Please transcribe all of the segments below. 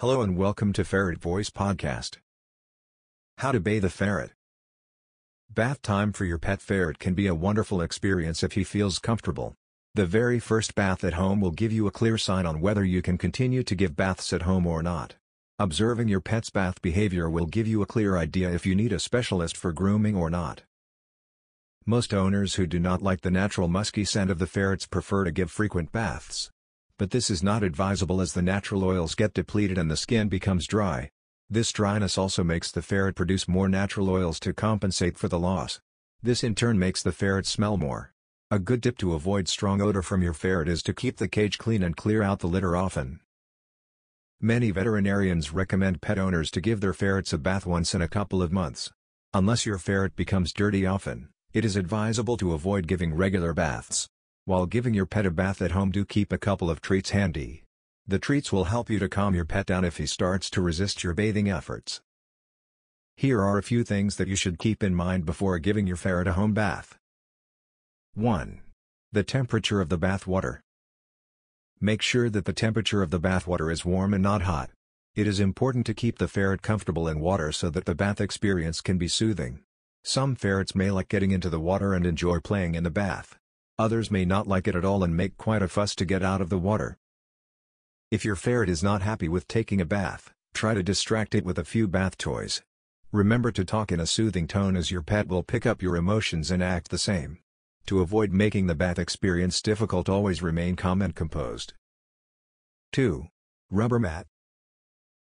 Hello and welcome to Ferret Voice Podcast. How to bathe a ferret. Bath time for your pet ferret can be a wonderful experience if he feels comfortable. The very first bath at home will give you a clear sign on whether you can continue to give baths at home or not. Observing your pet's bath behavior will give you a clear idea if you need a specialist for grooming or not. Most owners who do not like the natural musky scent of the ferrets prefer to give frequent baths but this is not advisable as the natural oils get depleted and the skin becomes dry. This dryness also makes the ferret produce more natural oils to compensate for the loss. This in turn makes the ferret smell more. A good tip to avoid strong odor from your ferret is to keep the cage clean and clear out the litter often. Many veterinarians recommend pet owners to give their ferrets a bath once in a couple of months. Unless your ferret becomes dirty often, it is advisable to avoid giving regular baths. While giving your pet a bath at home do keep a couple of treats handy. The treats will help you to calm your pet down if he starts to resist your bathing efforts. Here are a few things that you should keep in mind before giving your ferret a home bath. 1. The temperature of the bath water. Make sure that the temperature of the bath water is warm and not hot. It is important to keep the ferret comfortable in water so that the bath experience can be soothing. Some ferrets may like getting into the water and enjoy playing in the bath. Others may not like it at all and make quite a fuss to get out of the water. If your ferret is not happy with taking a bath, try to distract it with a few bath toys. Remember to talk in a soothing tone as your pet will pick up your emotions and act the same. To avoid making the bath experience difficult always remain calm and composed. 2. Rubber mat.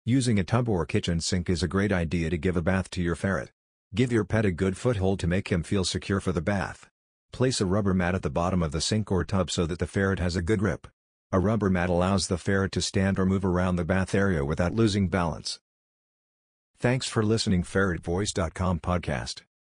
Using a tub or kitchen sink is a great idea to give a bath to your ferret. Give your pet a good foothold to make him feel secure for the bath. Place a rubber mat at the bottom of the sink or tub so that the ferret has a good grip. A rubber mat allows the ferret to stand or move around the bath area without losing balance. Thanks for listening ferretvoice.com podcast.